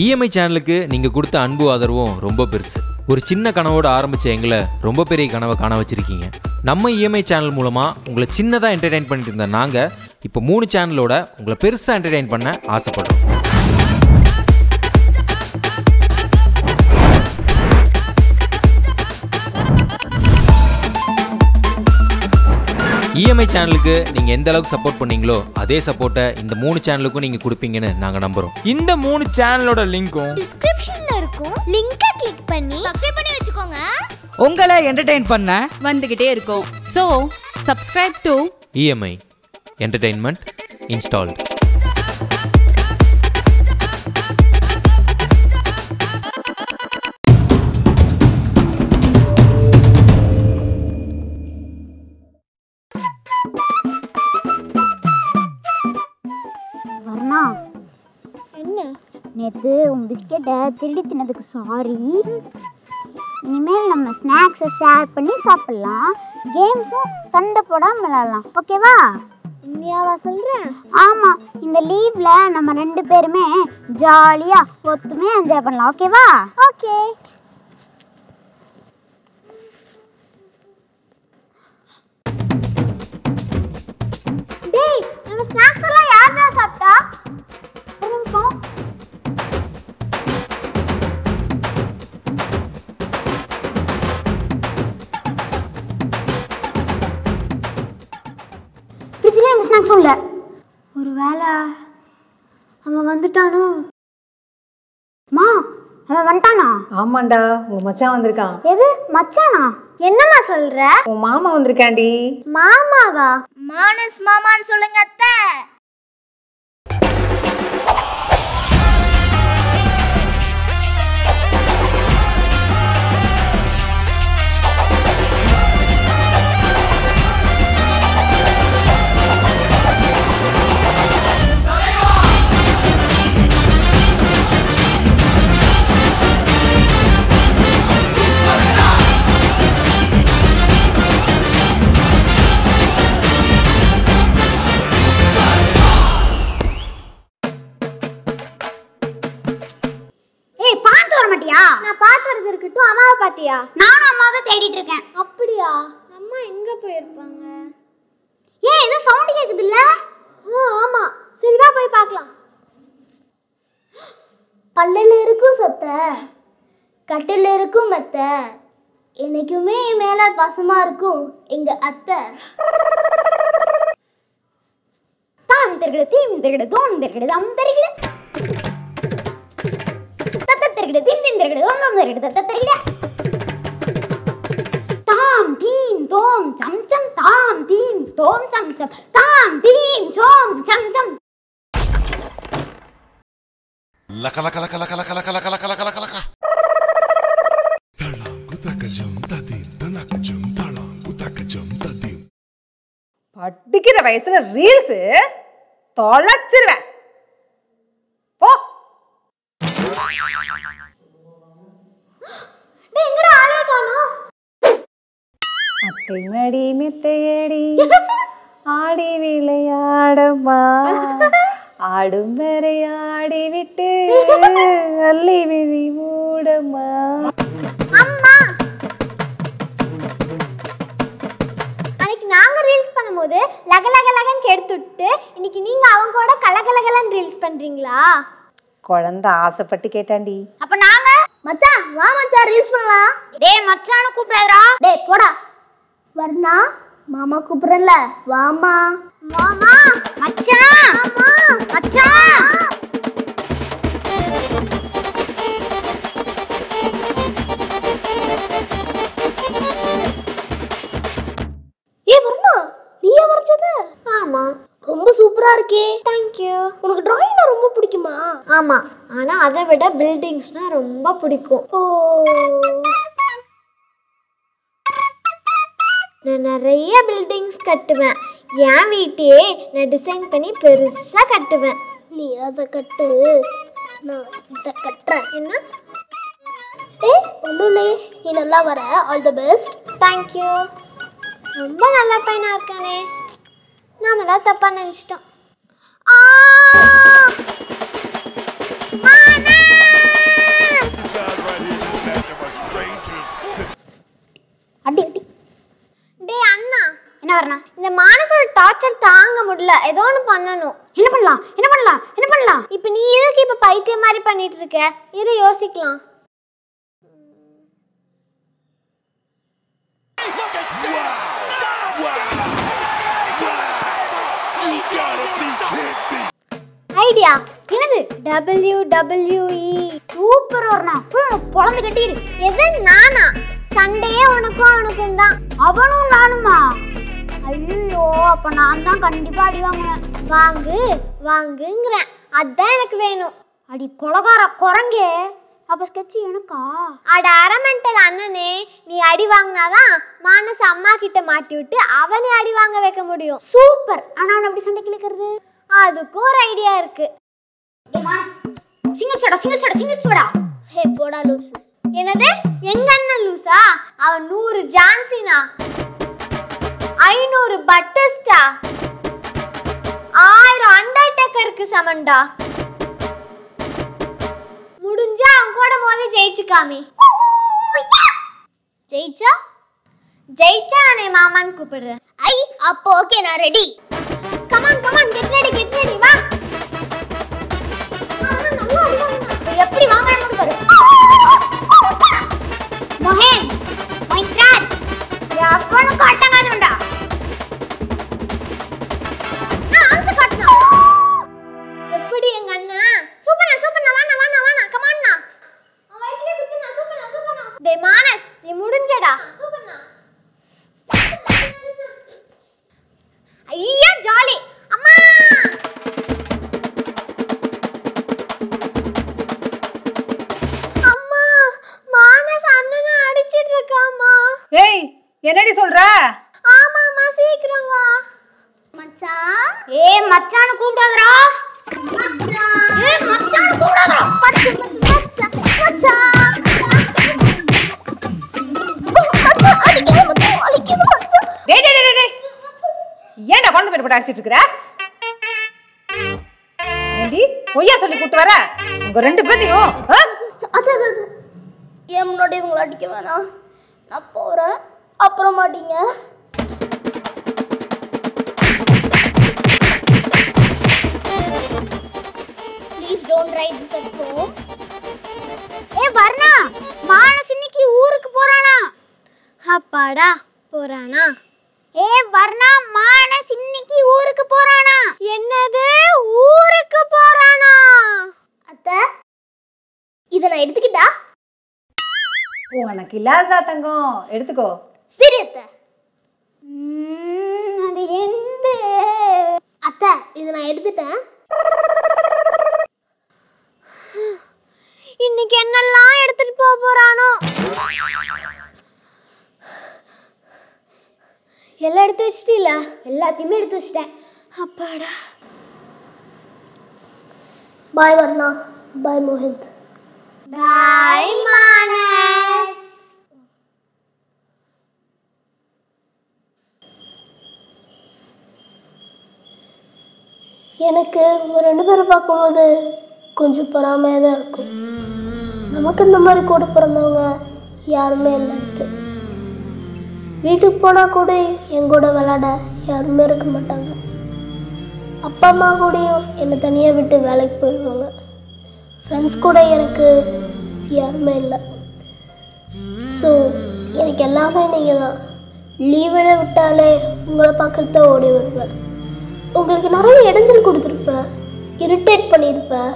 EMI சேனலுக்கு நீங்கள் கொடுத்த அன்பு ஆதரவும் ரொம்ப பெருசு. ஒரு சின்ன கனவோடு ஆரம்பித்த எங்களை ரொம்ப பெரிய கனவை காண வச்சுருக்கீங்க. நம்ம இஎம்ஐ சேனல் மூலமாக உங்களை சின்னதாக என்டர்டெயின் பண்ணிட்டு இருந்த நாங்கள் இப்போ மூணு சேனலோட உங்களை பெருசாக என்டர்டெயின் பண்ண ஆசைப்படுறோம். இஎம்ஐ சேனலுக்கு நீங்கள் எந்த அளவுக்கு சப்போர்ட் பண்ணீங்களோ அதே சப்போர்ட்டை இந்த மூணு சேனலுக்கும் நீங்கள் கொடுப்பீங்கன்னு நாங்கள் நம்புகிறோம் இந்த மூணு சேனலோட லிங்க்கும் டிஸ்கிரிப்ஷன்ல இருக்கும் லிங்கை கிளிக் பண்ணி சப்ஸ்கிரைப் பண்ணி வச்சுக்கோங்க. உங்களை என்டர்டெயின் பண்ண வந்துகிட்டே இருக்கும். So subscribe to EMI entertainment installed உன் பிஸ்கெட்டை திருடி தின்னதுக்கு சாரி இனிமேல் நம்ம ஸ்நாக்ஸை ஷேர் பண்ணி சாப்பிடலாம். கேம்ஸும் சண்டை போடாமல் விளையாடலாம். ஓகேவா இந்தியாவா சொல்கிறேன் ஆமாம் இந்த லீவில் நம்ம ரெண்டு பேருமே ஜாலியாக ஒத்துமையாக என்ஜாய் பண்ணலாம். ஓகேவா ஓகே ஸ்நாக்ஸும் இல்லை ஒரு வேளை அவன் வந்துட்டானோ? மா அவன் வந்துட்டானா? ஆமாண்டா உங்க மச்சான் வந்திருக்கான். எது மச்சானா? என்னம்மா சொல்ற? உன் மாமா வந்திருக்காண்டி. மாமாவா? மானஸ் மாமான்னு சொல்லுங்க அத்தை. பாத்தியா நானும் அம்மாவை தான் தேடிட்டு இருக்கேன் அப்படியா அம்மா எங்க போயிருப்பாங்க ஏய் ஏதோ சவுண்ட் கேக்குதுல்ல ஆமா சரி வா போய் பார்க்கலாம் பல்லில் இருக்கும் சொத்த கட்டில் இருக்கும் மெத்த எனக்குமே என் மேல பசமா இருக்கும் எங்க அத்தை தாம் தெருகிட தீம் தெருகிட தோம் தெருகிட தம் தெருகிட தத்தத்தருகிட தின் தெருகிட ஓம் தெருகிட தத்தத்தருகிட தாம் தீம் தோம் சம் சம் தாம் தீம் தோம் சம் சம் தாம் தீம் சோம் சம் சம் tadim tanakajam talang kutakajam tadim. படிக்கிற வயசுல ரீல்ஸ் தொலைச்சிருவேன் மடி மெத்தையடி. ஆடி விளையாடம்மா ஆடும் வரை ஆடிவிட்டு அள்ளி விழி மூடம்மா அம்மா. அன்னைக்கு நாங்க ரீல்ஸ் பண்ணும்போது லக லக லகன்னு எடுத்து விட்டு இன்னைக்கு நீங்க அவங்க கூட கலகலகலன்னு ரீல்ஸ் பண்றீங்களா? குழந்தை ஆசைப்பட்டு கேட்டாண்டி. அப்ப நாங்க மச்சான் வா மச்சான் ரீல்ஸ் பண்ணலாம். டேய் மச்சான கூப்பிடாதடா. டேய் போடா. வர்ணா மாமா கூப்பிடுறல வாமா மாமா மச்சான் மச்சான் ஏ வர்ணா நீயே வரைச்சது ஆமா. ரொம்ப சூப்பரா இருக்கே. தேங்க் யூ உனக்கு டிராயிங்னா ரொம்ப பிடிக்குமா? ஆமா. ஆனா அதை விட பில்டிங்ஸ்னா ரொம்ப பிடிக்கும். ஓ. நான் நிறைய பில்டிங்ஸ் கட்டுவேன். என் வீட்டையே நான் டிசைன் பண்ணி பெருசா கட்டுவேன். நீ அதை கட்டு. நான் இதை கட்டுறேன். என்ன? ஏய் ஒன்றும் இல்லையே நீ நல்லா வர. ஆல் தி பெஸ்ட் தேங்க்யூ ரொம்ப நல்ல பையனா இருக்கானே. நாம தான் தப்பா நினைச்சிட்டோம். ஆ! இருக்க. இரு யோசிக்கலாம். ஐடியா. என்னது? டபிள்யூ டபிள்யூஇ சூப்பர் வரணா பொழந்து கட்டிரு எது? நானா? சண்டையே உனக்கும் அவனுக்கும் தான். அவனும் நானுமா? ஐயோ அப்ப நான் தான் கண்டிப்பா அடி வாங்குவேன். வாங்கு வாங்குங்கிறேன். அதான் எனக்கு வேணும். அடி கொலகார குரங்கே. அப்போ ஸ்கெட்ச் எனக்கா? அட அரமெண்டல் அண்ணனே நீ அடி வாங்கினாதான் மானஸ் அம்மா கிட்ட மாட்டி விட்டு அவனே அடி வாங்க வைக்க முடியும். சூப்பர். ஆனா அவன் அப்படி சண்டை கிழக்கிறது? அதுக்கும் ஒரு ஐடியா இருக்கு. Single soda single soda single soda hey போடா லூசு. என்னது? எங்க அண்ணன் லூசா? அவன் நூறு ஜான்சினா? ஐநூறு பட்டஸ்டா ஆயிரம் அண்டர்டேக்கருக்கு சமன்டா? முடிஞ்சா அவன் மோதி ஜெயிச்சா? ஜெயிச்சா நான் என் மாமான்னு கூப்பிடுறேன். ஐ அப்போ ஓகே நான் ready come on come on get ready என்னடி சொல்ற? ஆமாம்மா சீக்கிரம் வா. மச்சான் ஏ மச்சான கூப்பிடாதடா. மச்சான் ஏ மச்சான் டேய், டேய் ஏன்டா குழந்தை பேர் போட்டு அடிச்சிட்டு இருக்கிற? ஏண்டி பொய்யா சொல்லி கூட்டு வர? உங்க ரெண்டு பேரையும்? அது முன்னாடி இவங்களை அடிக்க வேணாம்? நான் போகிறேன் அப்புறம் மாட்டீங்க please don't write this at home ஏ வர்ணா! மானஸ் இன்னைக்கு ஊருக்கு போறானா? அப்பாடா போறானா? ஏ வர்ணா மானஸ் இன்னைக்கு ஊருக்கு போறானா? என்னது? ஊருக்கு போறானா? அத்தை இத நான் எடுத்துக்கிட்டா? உனக்கு இல்லாததா தங்கம்? எடுத்துக்கோ. சரி அத்தை ம், அது எந்த? அத்தை இதை நான் எடுத்துட்டேன். இன்னைக்கு என்னெல்லாம் எடுத்துட்டு போக போறானோ? எல்லாம் எடுத்து வச்சிட்டீல? எல்லாத்தையுமே எடுத்து வச்சிட்டேன். அப்பாடா. பாய் வர்ணா பாய் மோஹித் பாய் மானஸ் எனக்கு இவங்க ரெண்டு பேரும் பார்க்கும்போது கொஞ்சம் பொறாமையாக தான் இருக்கும். நமக்கு இந்த மாதிரி கூட பிறந்தவங்க யாருமே இல்லை வீட்டுக்கு போனால் கூட என் கூட விளாட யாருமே இருக்க மாட்டாங்க. அப்பா அம்மா கூடயும் என்னை தனியாக விட்டு வேலைக்கு போயிடுவாங்க. ஃப்ரெண்ட்ஸ் கூட எனக்கு யாருமே இல்லை. ஸோ எனக்கு எல்லாமே நீங்கள் தான் லீவில் விட்டாலே உங்களை பார்க்குறது தான் ஓடி வருவேன். உங்களுக்கு நிறைய இடைஞ்சல் கொடுத்துருப்பேன். இரிட்டேட் பண்ணியிருப்பேன்.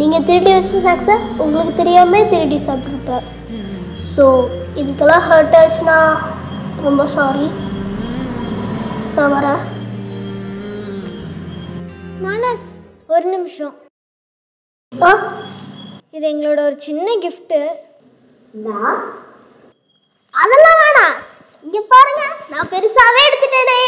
நீங்கள் திருடி வச்ச ஸ்நாக்ஸை உங்களுக்கு தெரியாமல் திருடி சாப்பிட்ருப்பேன் ஸோ இதுக்கெல்லாம் ஹர்ட் ஆச்சுன்னா ரொம்ப சாரி நான் வரேன். மானஸ் ஒரு நிமிஷம். ஆ? இது எங்களோட ஒரு சின்ன gift. அதெல்லாம் வேணாம். இங்க பாருங்க நான் பெருசாவே எடுத்துட்டேனே.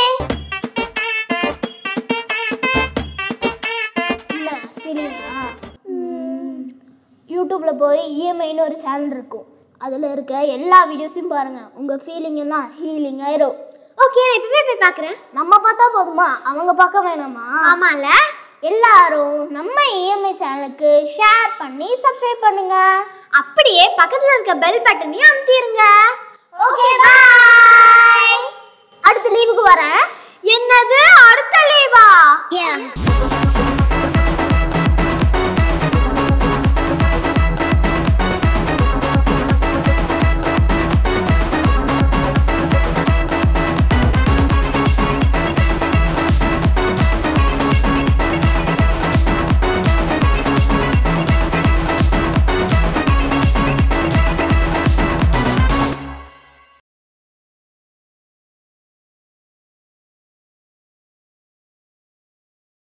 யூடியூப்ல போய் இஎம்ஐன்னு ஒரு சேனல் இருக்கும். அதில் இருக்க எல்லா வீடியோஸையும் பாருங்க. உங்க ஃபீலிங் எல்லாம் ஹீலிங் ஆயிரும். ஓகே நான் இப்பவே போய் பார்க்குறேன் நம்ம பார்த்தா போதுமா? அவங்க பார்க்க வேணாமா? ஆமால. எல்லாரும் நம்ம இஎம்ஐ சேனலுக்கு ஷேர் பண்ணி சப்ஸ்கிரைப் பண்ணுங்க. அப்படியே பக்கத்துல இருக்க பெல் பட்டனையும் அமுத்திடுங்க ஓகே பாய் அடுத்த லீவுக்கு வரேன். என்னது? அடுத்த